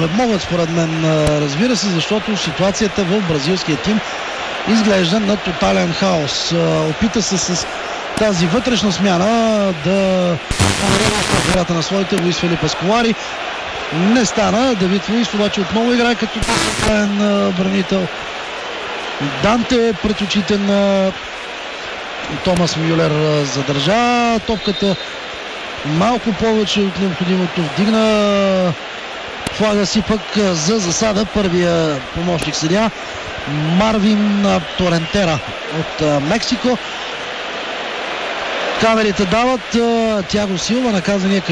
Могат според мен, разбира се, защото ситуацията в бразилския тим изглежда на тотален хаос. Опита се с тази вътрешна смяна да играта на своите Луис Филип Асколари. Не стана. Давид Луис обаче отново играе като тотален бранител. Данте пред очите на Томас Мюлер задържа топката малко повече от необходимото. Вдигна флага си пък за засада първия помощник съдя Марвин Торентера от Мексико. Камерите дават Тяго Силва, наказания